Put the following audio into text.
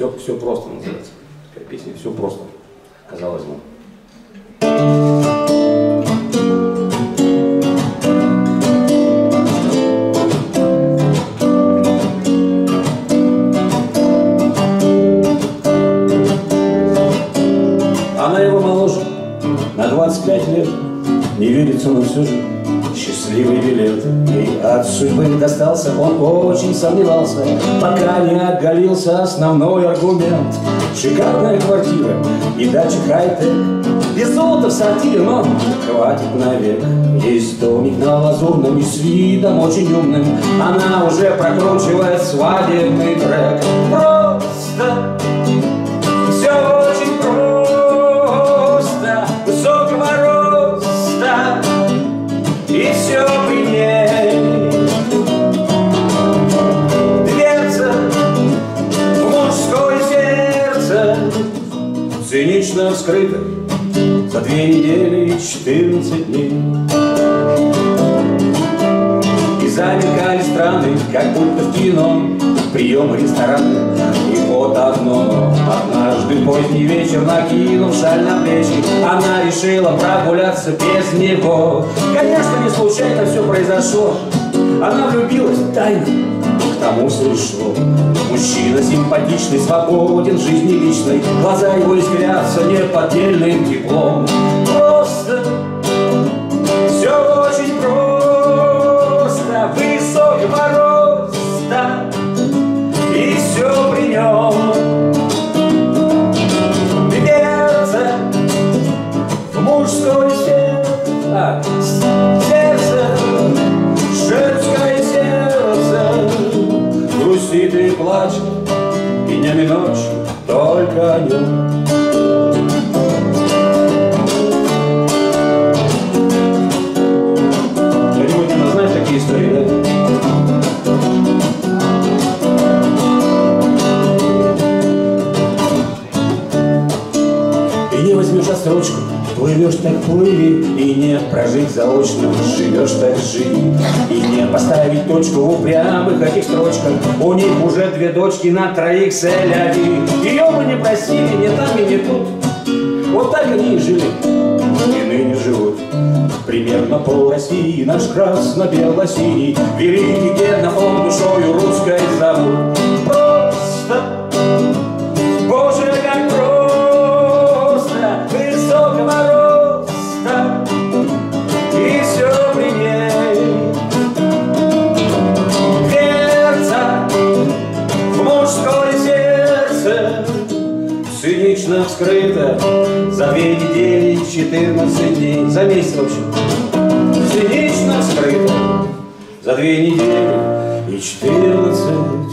Все, все просто называется. Такая песня «Все просто», казалось бы. Она его моложе на 25 лет, не верится, но все же счастливый билет. И от судьбы достался, он очень сомневался, пока не оголился основной аргумент. Шикарная квартира и дача хай-тек, без золота в сортире, но хватит навек. Есть домик на лазурном и с видом очень умным, она уже прокручивает свадебный трек. Просто цинично вскрыта за две недели и четырнадцать дней. И замелькали страны, как будто в кино, приемы рестораны и фото одно. Но однажды поздний вечер, накинув шаль на плечи, она решила прогуляться без него. Конечно, не случайно все произошло. Она влюбилась тайно, тому пришло. Мужчина симпатичный, свободен жизни личной, глаза его искрятся неподдельным теплом. Просто все очень просто, высокого роста, и все при нем. Плачет, и днем ночью только о нем. Кто-нибудь, знает такие истории? И не возьмешь отсрочку, плывешь так плыви, И не прожить заочно, живешь так живи. И не поставить точку в упрямых этих строчках, У них уже две дочки на троих сэляви. Ее мы не просили, не там и не тут, Вот так они и жили, и ныне живут. Примерно пол России наш красно-бело-синий Великий генофон душою цинично вскрыта за две недели и 14 дней, за месяц, в общем. Цинично вскрыта за две недели и 14